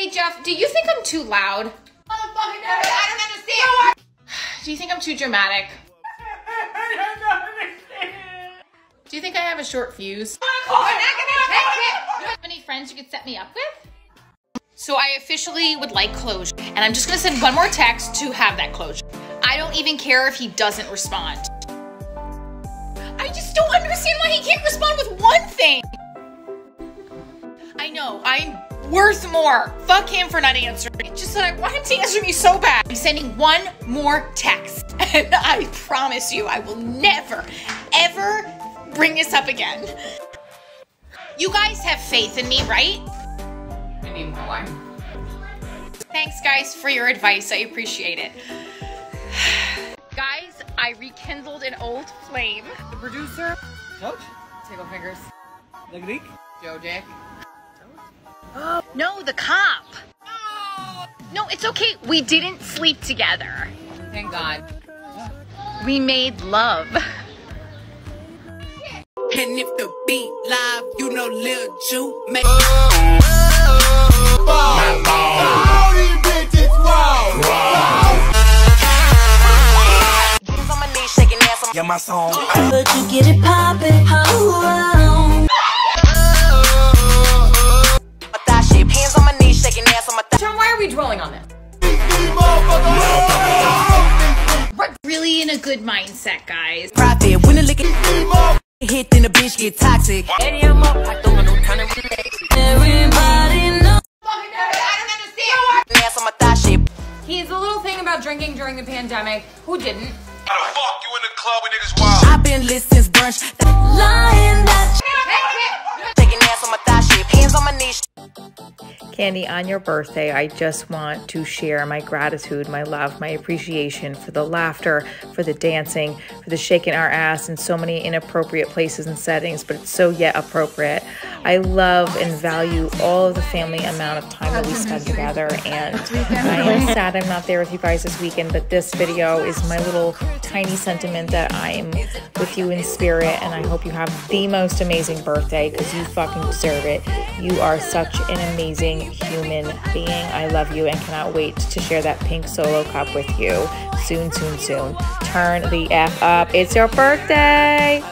Hey, Jeff, do you think I'm too loud? I don't understand. Do you think I'm too dramatic? Do you think I have a short fuse? Do you have any friends you could set me up with? So I officially would like closure, and I'm just gonna send one more text to have that closure. I don't even care if he doesn't respond. I just don't understand why he can't worth more. Fuck him for not answering. It's just that I want him to answer me so bad. I'm sending one more text, and I promise you, I will never, ever bring this up again. You guys have faith in me, right? I need more. Thanks, guys, for your advice. I appreciate it. guys, I rekindled an old flame. The producer, Coach? Tickle Fingers, The Greek? Joe Dick. No, the cop. No, it's okay. We didn't sleep together. Thank God. We made love. And if the beat live, you know Lil Ju make Yeah, my song. But you get it poppin', oh, My really in a good mindset, guys. Profit, when the liquor hit, then the bitch get toxic. Eddie, I'm up, I don't want no kind of everybody knows. I don't understand. ass on my thigh shape. He's the little thing about drinking during the pandemic. Who didn't? How the fuck you in the club when niggas wild? I've been lit since brunch. Lying Candi, on your birthday, I just want to share my gratitude, my love, my appreciation for the laughter, for the dancing, for the shaking our ass in so many inappropriate places and settings, but it's so yet appropriate. I love and value all of the family amount of time that we spend together, and I am sad I'm not there with you guys this weekend, but this video is my little tiny sentiment that I'm with you in spirit, and I hope you have the most amazing birthday because you fucking deserve it. You are such an amazing human being. I love you and cannot wait to share that pink solo cup with you soon, soon, soon. Turn the F up. It's your birthday.